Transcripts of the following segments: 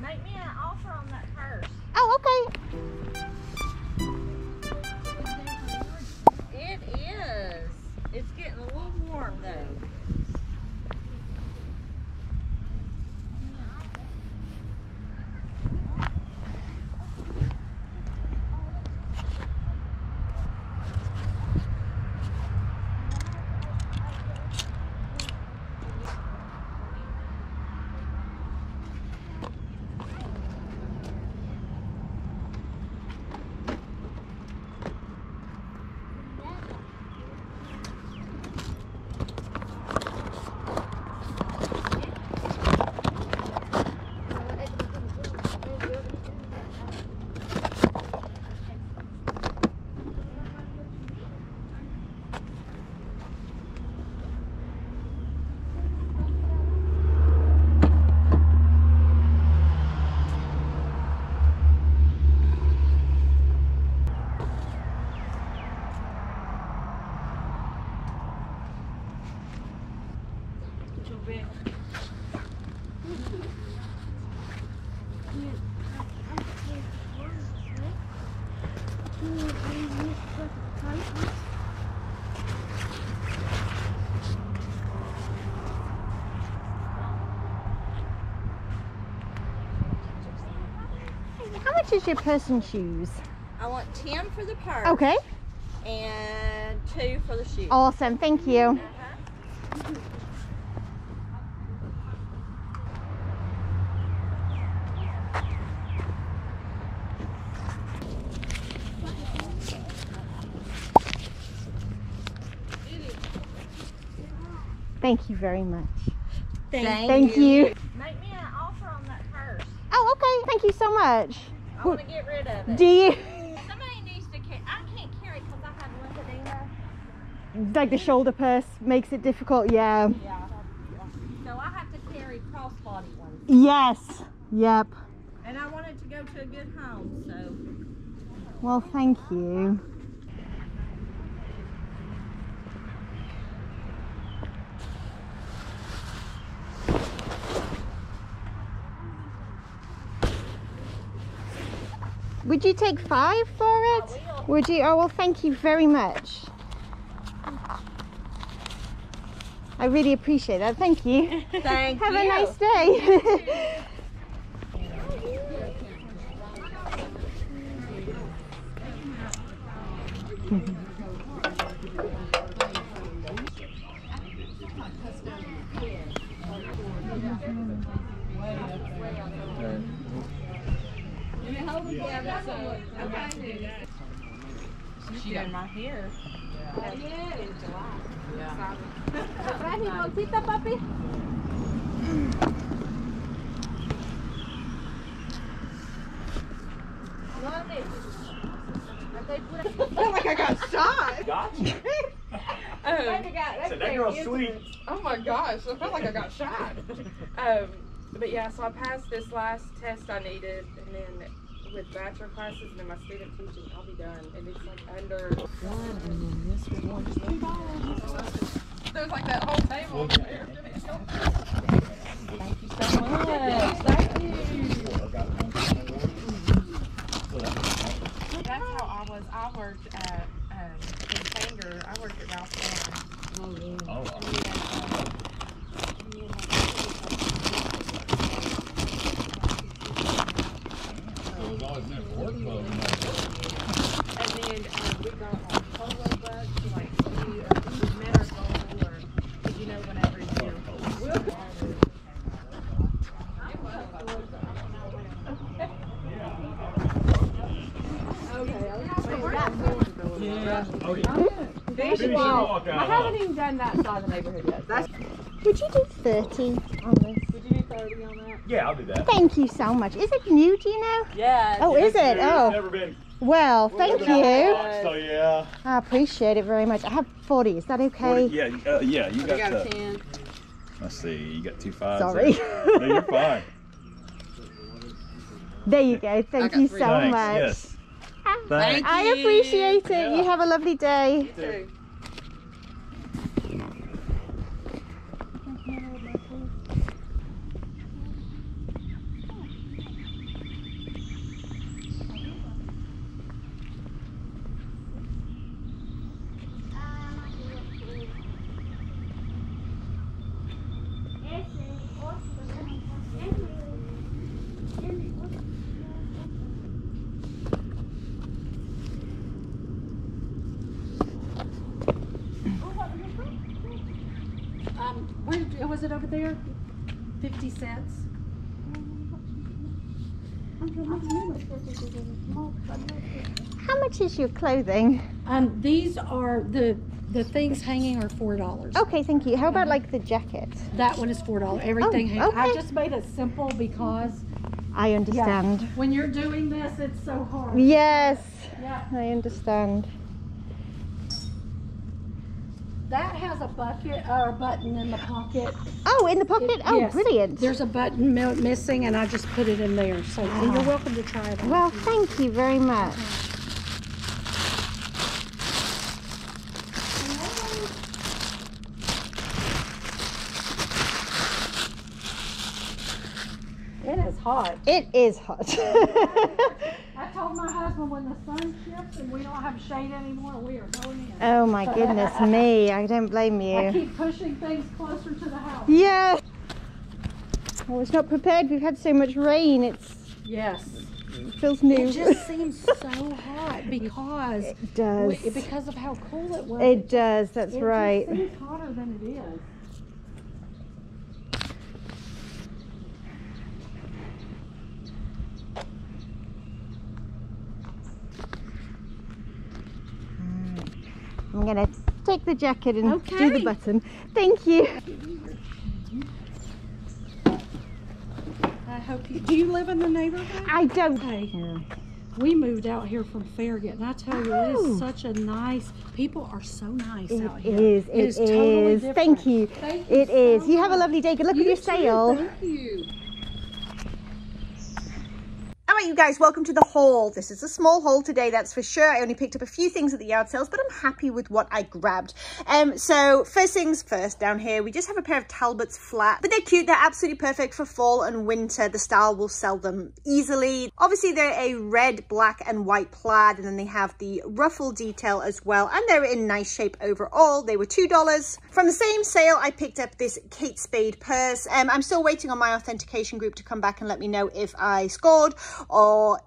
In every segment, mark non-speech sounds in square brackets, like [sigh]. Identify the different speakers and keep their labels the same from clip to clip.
Speaker 1: Make me an offer on that purse.
Speaker 2: Oh, okay.
Speaker 1: It is. It's getting a little warm though.
Speaker 2: How much is your person shoes?
Speaker 1: I want ten for the purse.
Speaker 2: Okay.
Speaker 1: And two for the shoes.
Speaker 2: Awesome. Thank you. Uh-huh. Thank you very much.
Speaker 1: Thank,
Speaker 2: Thank you.
Speaker 1: Make me an offer on that purse.
Speaker 2: Oh, okay. Thank you so much.
Speaker 1: I want to get rid of it.
Speaker 2: Do you
Speaker 1: Somebody needs to carry. I can't carry because I have lymphedema.
Speaker 2: like the shoulder purse makes it difficult? Yeah.
Speaker 1: Yeah. So I have to carry crossbody ones.
Speaker 2: Yes. Yep.
Speaker 1: And I wanted to go to a good home, so.
Speaker 2: Well, thank you. Would you take five for it? Would you? Oh, well, thank you very much. I really appreciate that. Thank you.
Speaker 1: Thank
Speaker 2: Have
Speaker 1: you.
Speaker 2: a nice day. [laughs]
Speaker 1: She done [laughs] my hair.
Speaker 3: feel like I got shot.
Speaker 4: Gotcha. [laughs]
Speaker 3: Um,
Speaker 4: So that girl's sweet.
Speaker 3: oh my gosh, I felt like I got shot. [laughs] Um, but yeah, so I passed this last test I needed, and then with bachelor classes and then my student teaching, I'll be done. And it's like under one, and then this one is. There's like that whole table. over there. Thank you so much. Thank you. That's how I was. I worked at um, in Sanger. I worked at Ralph Lauren.
Speaker 4: Oh,
Speaker 3: And we had, we had, And then um, we got like polo bucks to like see if we met our goal or if you know whenever you're.
Speaker 4: Oh, yeah. Finish your walk
Speaker 3: I haven't even done that side of the neighborhood yet. That's,
Speaker 2: Would you do 30 on this?
Speaker 3: would you do 30 on that?
Speaker 4: Yeah, I'll do that.
Speaker 2: Thank you so much. Is it new, do you know?
Speaker 1: Yeah.
Speaker 2: Oh, is it?
Speaker 4: It's
Speaker 2: Oh,
Speaker 4: never been.
Speaker 2: well, thank
Speaker 4: never been
Speaker 2: you.
Speaker 4: watched, So yeah.
Speaker 2: I appreciate it very much. I have 40. Is that okay?
Speaker 4: Yeah, uh, yeah. You got,
Speaker 3: got a
Speaker 4: uh,
Speaker 3: 10.
Speaker 4: Let's see. You got two fives.
Speaker 2: Sorry.
Speaker 4: there. No, you're fine. [laughs]
Speaker 2: There you go. Thank you so
Speaker 4: Thanks.
Speaker 2: much.
Speaker 4: Yes.
Speaker 2: Ah,
Speaker 4: Thanks.
Speaker 2: I appreciate it.
Speaker 4: Yeah.
Speaker 2: You have a lovely day.
Speaker 3: Two.
Speaker 5: it over there? 50 cents.
Speaker 2: How much is your clothing?
Speaker 5: Um, these are the the things hanging are four dollars.
Speaker 2: Okay, thank you. How about like the jacket?
Speaker 5: That one is four dollars. Everything.
Speaker 2: Oh,
Speaker 5: hang- I just made it simple because
Speaker 2: I understand.
Speaker 5: when you're doing this, it's so hard.
Speaker 2: Yes,
Speaker 5: Yeah.
Speaker 2: I understand.
Speaker 5: That has a bucket or a button in the pocket.
Speaker 2: Oh, in the pocket?
Speaker 5: It-
Speaker 2: oh,
Speaker 5: yes.
Speaker 2: brilliant.
Speaker 5: There's a button mi- missing, and I just put it in there. So you're welcome to try it.
Speaker 2: Well, thank you very much.
Speaker 5: it is hot.
Speaker 2: It is hot. [laughs]
Speaker 5: I told my husband when the sun shifts and we don't have shade anymore, we are going in.
Speaker 2: oh my goodness [laughs] me. I don't blame you.
Speaker 5: I
Speaker 2: you.
Speaker 5: keep pushing things closer to the house.
Speaker 2: Yeah. I was not prepared. We've had so much rain. It's,
Speaker 5: Yes.
Speaker 2: it feels new.
Speaker 5: It just seems so [laughs] hot because
Speaker 2: it does.
Speaker 5: we- because of how cool it was.
Speaker 2: It does. That's
Speaker 5: It
Speaker 2: right.
Speaker 5: Just seems hotter than it is.
Speaker 2: I'm gonna take the jacket and do the button. Thank you.
Speaker 5: I hope you. Do you live in the neighborhood?
Speaker 2: I don't.
Speaker 5: Hey,
Speaker 2: Yeah.
Speaker 5: we moved out here from Farragut, and I tell you, it
Speaker 2: Oh.
Speaker 5: is such a nice. People are so nice
Speaker 2: It
Speaker 5: out here.
Speaker 2: is. It is.
Speaker 5: totally
Speaker 2: Thank you.
Speaker 5: Thank you
Speaker 2: It is.
Speaker 5: so
Speaker 2: You have a lovely day. Good luck with your
Speaker 5: too.
Speaker 2: sale.
Speaker 5: Thank you.
Speaker 2: You guys, welcome to the haul. This is a small haul today, that's for sure. I only picked up a few things at the yard sales, but I'm happy with what I grabbed. Um, so first things first, down here, we just have a pair of Talbots flat, but they're cute. They're absolutely perfect for fall and winter. The style will sell them easily. Obviously, they're a red, black, and white plaid, and then they have the ruffle detail as well, and they're in nice shape overall. They were $2. From the same sale, I picked up this Kate Spade purse. Um, I'm still waiting on my authentication group to come back and let me know if I scored or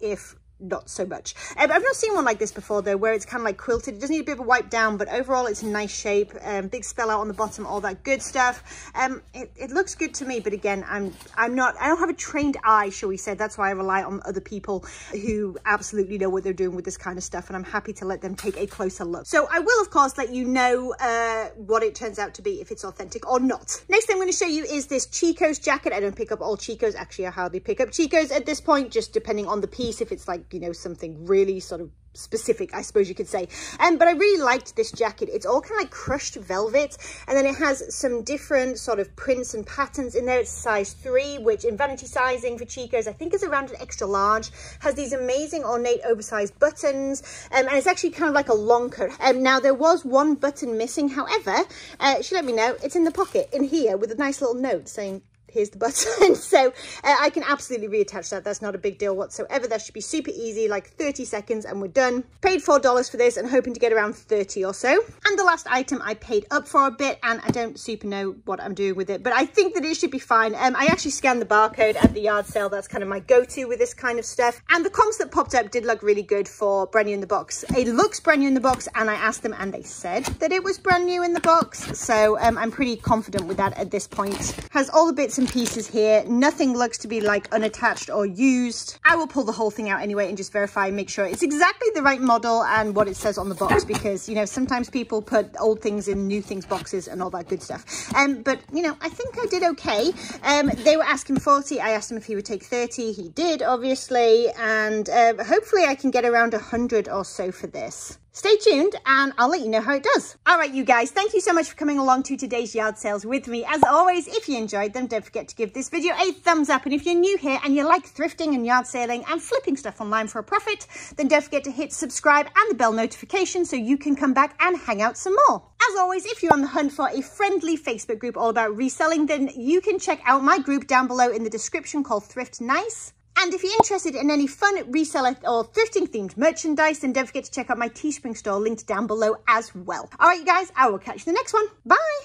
Speaker 2: if not so much. Um, I've not seen one like this before though, where it's kind of like quilted. It does need a bit of a wipe down, but overall it's a nice shape. Um, big spell out on the bottom, all that good stuff. Um, it, it looks good to me, but again, I'm I'm not, I don't have a trained eye, shall we say. That's why I rely on other people who absolutely know what they're doing with this kind of stuff, and I'm happy to let them take a closer look. So I will, of course, let you know uh, what it turns out to be, if it's authentic or not. Next thing I'm going to show you is this Chico's jacket. I don't pick up all Chicos. Actually, I hardly pick up Chicos at this point, just depending on the piece. If it's like, you know, something really sort of specific, I suppose you could say. Um, but I really liked this jacket. It's all kind of like crushed velvet. And then it has some different sort of prints and patterns in there. It's size three, which in vanity sizing for Chico's, I think is around an extra large. Has these amazing ornate oversized buttons. Um, and it's actually kind of like a long. Um, now there was one button missing. However, uh, she let me know it's in the pocket in here with a nice little note saying here's the [laughs] button. So uh, i can absolutely reattach that. That's not a big deal whatsoever. That should be super easy like 30 seconds and we're done. Paid four dollars for this and hoping to get around 30 or so. And the last item i paid up for a bit and i don't super know what i'm doing with it but i think that it should be fine. Um i actually scanned the barcode at the yard sale. That's kind of my go-to with this kind of stuff. And the comps that popped up did look really good for brand new in the box. It looks brand new in the box and i asked them and they said that it was brand new in the box. So um, i'm pretty confident with that at this point. Has all the bits and pieces here. Nothing looks to be like unattached or used. I will pull the whole thing out anyway and just verify and make sure it's exactly the right model and what it says on the box because you know sometimes people put old things in new things boxes and all that good stuff. Um but you know i think i did okay. Um they were asking 40 i asked him if he would take 30 he did obviously. And uh, hopefully i can get around 100 or so for this Stay tuned and I'll let you know how it does. All right, you guys, thank you so much for coming along to today's yard sales with me. As always, if you enjoyed them, don't forget to give this video a thumbs up. And if you're new here and you like thrifting and yard selling and flipping stuff online for a profit, then don't forget to hit subscribe and the bell notification so you can come back and hang out some more. As always, if you're on the hunt for a friendly Facebook group all about reselling, then you can check out my group down below in the description called Thrift Nice. And if you're interested in any fun reseller or thrifting themed merchandise, then don't forget to check out my Teespring store linked down below as well. All right, you guys, I will catch you in the next one. Bye.